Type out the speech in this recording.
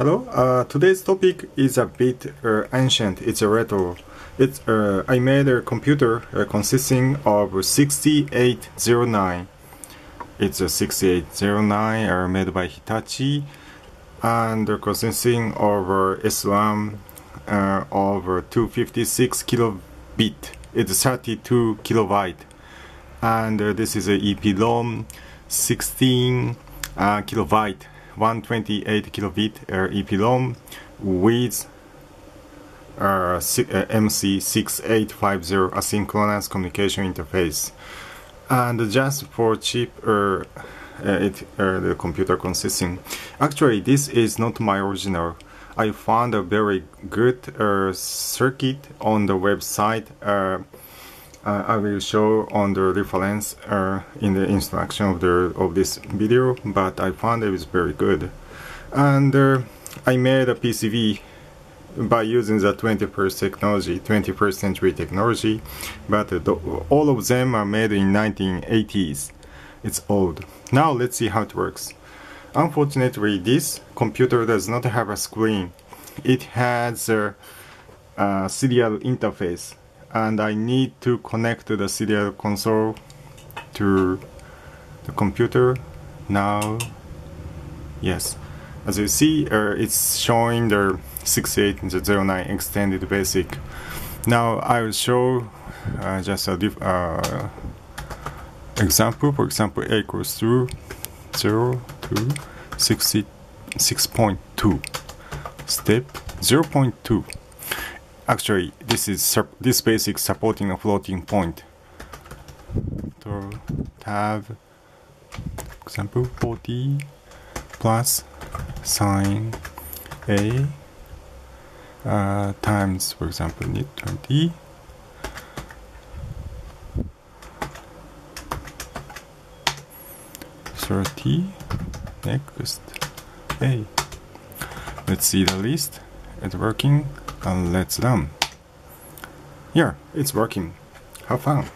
Hello. Uh, today's topic is a bit uh, ancient. It's a retro. It's uh, I made a computer uh, consisting of 6809. It's a 6809 uh, made by Hitachi and consisting of uh, SRAM of 256 kilobit. It's 32 kilobyte, and this is a EPROM 16 uh, kilobyte 128 kilobit uh, EPROM with uh, MC6850 asynchronous communication interface. And just for cheap, uh, it, uh, the computer consisting. Actually, this is not my original. I found a very good uh, circuit on the website. Uh, I will show on the reference uh, in the instruction of the of this video, but I found it was very good, and uh, I made a PCB by using the 21st technology, 21st century technology, but the, all of them are made in 1980s. It's old. Now let's see how it works. Unfortunately, this computer does not have a screen. It has a, a serial interface and I need to connect the serial console to the computer now. Yes. As you see uh, it's showing the 6809 extended basic. Now I will show uh, just a diff uh, example. For example a equals to 0 to 66.2 step 0.2 actually this is this basic supporting a floating point. So tab example 40 plus sine a uh, times for example need 20 30 next a. Let's see the list. It's working and let's run. Yeah, it's working. Have fun.